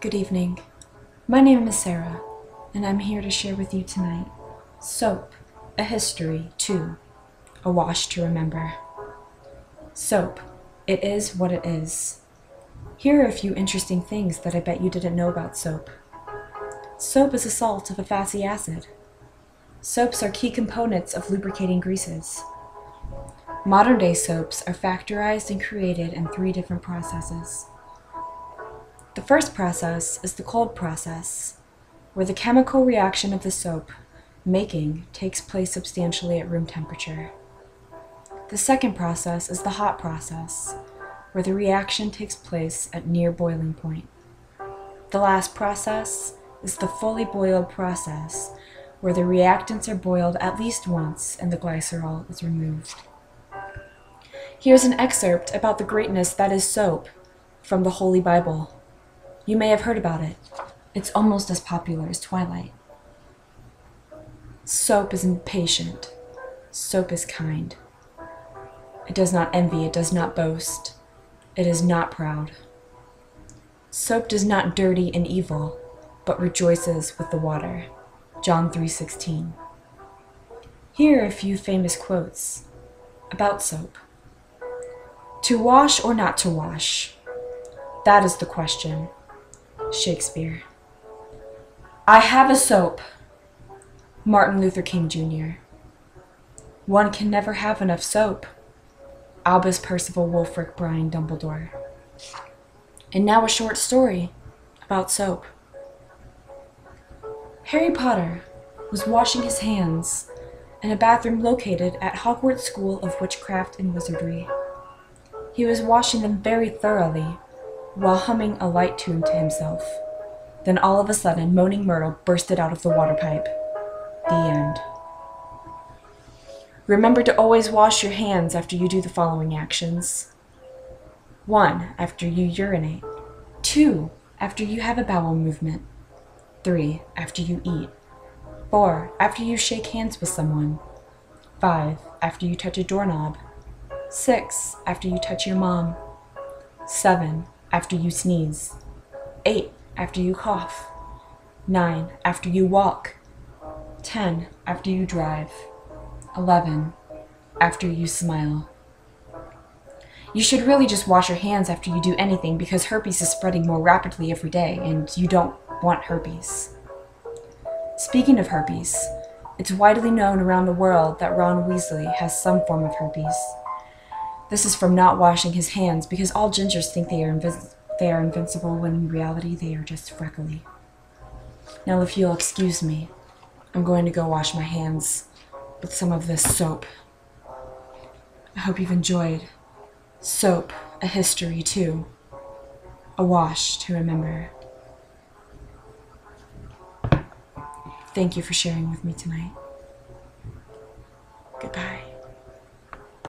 Good evening. My name is Sarah, and I'm here to share with you tonight Soap, a History 2, A Wash to Remember. Soap, it is what it is. Here are a few interesting things that I bet you didn't know about soap. Soap is a salt of a fatty acid. Soaps are key components of lubricating greases. Modern day soaps are factorized and created in three different processes. The first process is the cold process, where the chemical reaction of the soap making takes place substantially at room temperature. The second process is the hot process, where the reaction takes place at near boiling point. The last process is the fully boiled process, where the reactants are boiled at least once and the glycerol is removed. Here's an excerpt about the greatness that is soap from the Holy Bible. You may have heard about it. It's almost as popular as Twilight. Soap is impatient. Soap is kind. It does not envy, it does not boast. It is not proud. Soap does not dirty and evil, but rejoices with the water. John 3:16. Here are a few famous quotes about soap. To wash or not to wash? That is the question. Shakespeare. I have a soap. Martin Luther King Jr. One can never have enough soap. Albus Percival Wulfric Brian Dumbledore. And now a short story about soap. Harry Potter was washing his hands in a bathroom located at Hogwarts School of Witchcraft and Wizardry. He was washing them very thoroughly while humming a light tune to himself. Then all of a sudden, Moaning Myrtle bursted out of the water pipe. The end. Remember to always wash your hands after you do the following actions 1. After you urinate. 2. After you have a bowel movement. 3. After you eat. 4. After you shake hands with someone. 5. After you touch a doorknob. 6. After you touch your mom. 7 after you sneeze. 8. After you cough. 9. After you walk. 10. After you drive. 11. After you smile. You should really just wash your hands after you do anything because herpes is spreading more rapidly every day and you don't want herpes. Speaking of herpes, it's widely known around the world that Ron Weasley has some form of herpes. This is from not washing his hands because all gingers think they are, they are invincible when in reality they are just freckly. Now, if you'll excuse me, I'm going to go wash my hands with some of this soap. I hope you've enjoyed Soap, a History 2. A wash to remember. Thank you for sharing with me tonight.